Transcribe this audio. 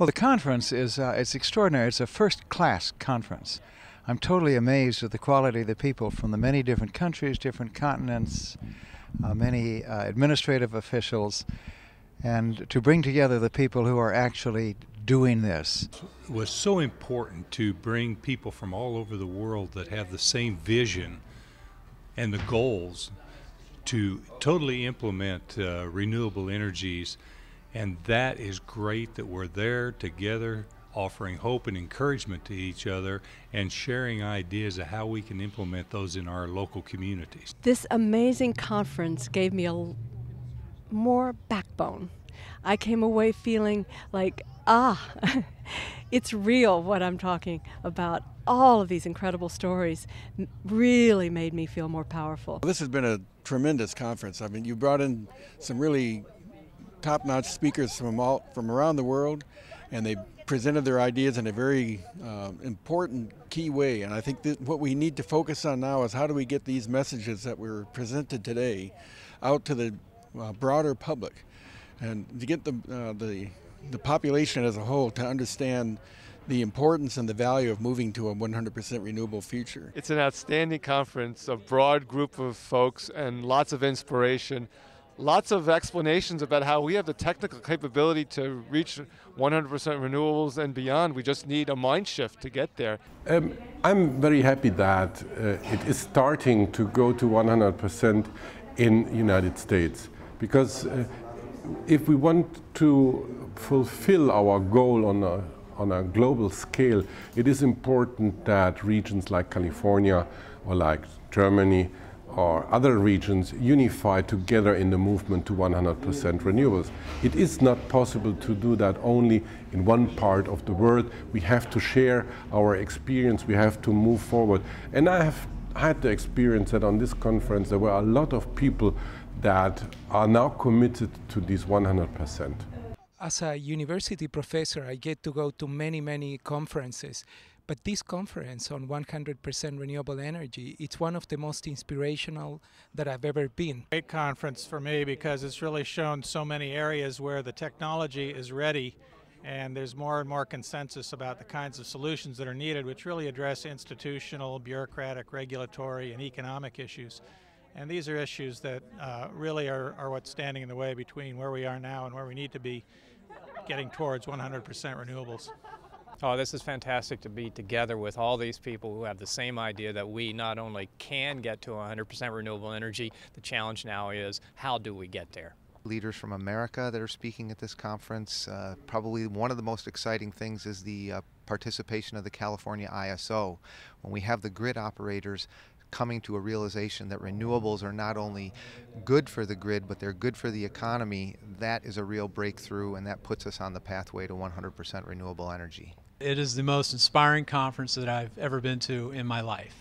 Well, the conference is uh, it's extraordinary. It's a first-class conference. I'm totally amazed at the quality of the people from the many different countries, different continents, uh, many uh, administrative officials, and to bring together the people who are actually doing this. It was so important to bring people from all over the world that have the same vision and the goals to totally implement uh, renewable energies. And that is great that we're there together offering hope and encouragement to each other and sharing ideas of how we can implement those in our local communities. This amazing conference gave me a more backbone. I came away feeling like, ah, it's real what I'm talking about. All of these incredible stories really made me feel more powerful. This has been a tremendous conference. I mean, you brought in some really top-notch speakers from all from around the world, and they presented their ideas in a very uh, important key way. And I think that what we need to focus on now is how do we get these messages that were presented today out to the uh, broader public, and to get the uh, the the population as a whole to understand the importance and the value of moving to a 100% renewable future. It's an outstanding conference, a broad group of folks, and lots of inspiration. Lots of explanations about how we have the technical capability to reach 100% renewables and beyond. We just need a mind shift to get there. Um, I'm very happy that uh, it is starting to go to 100% in United States because uh, if we want to fulfill our goal on a, on a global scale, it is important that regions like California or like Germany or other regions unify together in the movement to 100% renewables. It is not possible to do that only in one part of the world. We have to share our experience, we have to move forward. And I have had the experience that on this conference there were a lot of people that are now committed to this 100%. As a university professor, I get to go to many, many conferences. But this conference on 100% renewable energy, it's one of the most inspirational that I've ever been. Great conference for me because it's really shown so many areas where the technology is ready and there's more and more consensus about the kinds of solutions that are needed which really address institutional, bureaucratic, regulatory, and economic issues. And these are issues that uh, really are, are what's standing in the way between where we are now and where we need to be getting towards 100% renewables. Oh, this is fantastic to be together with all these people who have the same idea that we not only can get to 100% renewable energy, the challenge now is how do we get there? Leaders from America that are speaking at this conference. Uh, probably one of the most exciting things is the uh, participation of the California ISO. When we have the grid operators coming to a realization that renewables are not only good for the grid, but they're good for the economy, that is a real breakthrough and that puts us on the pathway to 100% renewable energy. It is the most inspiring conference that I've ever been to in my life.